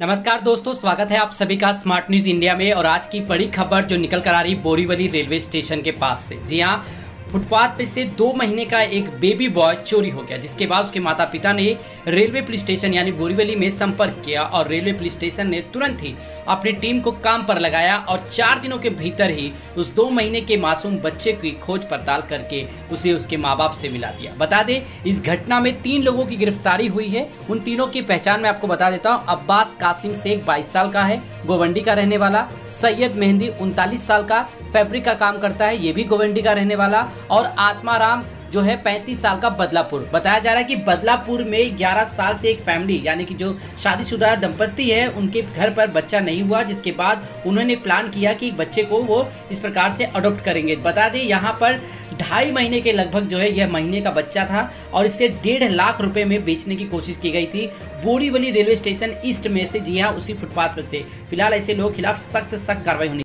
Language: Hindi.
नमस्कार दोस्तों, स्वागत है आप सभी का स्मार्ट न्यूज़ इंडिया में और आज की बड़ी खबर जो निकल कर आ रही बोरीवली रेलवे स्टेशन के पास से। जी हाँ फुटपाथ पे से दो महीने का एक बेबी बॉय चोरी हो गया, जिसके बाद उसके माता पिता ने रेलवे पुलिस स्टेशन यानी बोरीवली में संपर्क किया और रेलवे पुलिस स्टेशन ने तुरंत ही अपनी टीम को काम पर लगाया और चार दिनों के भीतर ही उस दो महीने के मासूम बच्चे की खोज पड़ताल करके उसे उसके माँ बाप से मिला दिया। बता दें, इस घटना में तीन लोगों की गिरफ्तारी हुई है। उन तीनों की पहचान मैं आपको बता देता हूँ, अब्बास कासिम शेख, बाईस साल का है, गोवंडी का रहने वाला, सैयद मेहंदी उनतालीस साल का, फैब्रिक का काम करता है, ये भी गोवंडी का रहने वाला और आत्माराम जो है 35 साल का बदलापुर। बताया जा रहा है कि बदलापुर में 11 साल से एक फैमिली, यानी कि जो शादीशुदा दंपत्ति है, उनके घर पर बच्चा नहीं हुआ, जिसके बाद उन्होंने प्लान किया कि बच्चे को वो इस प्रकार से अडोप्ट करेंगे। बता दें, यहाँ पर ढाई महीने के लगभग जो है, यह महीने का बच्चा था और इसे डेढ़ लाख रुपए में बेचने की कोशिश की गई थी। बोरीवली रेलवे स्टेशन ईस्ट में से जी हाँ उसी फुटपाथ पर से। फ़िलहाल ऐसे लोगों के खिलाफ सख्त सख्त कार्रवाई होनी